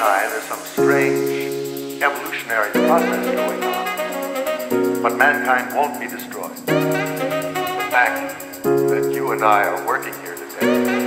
Sinai, there's some strange evolutionary process going on. But mankind won't be destroyed. The fact that you and I are working here today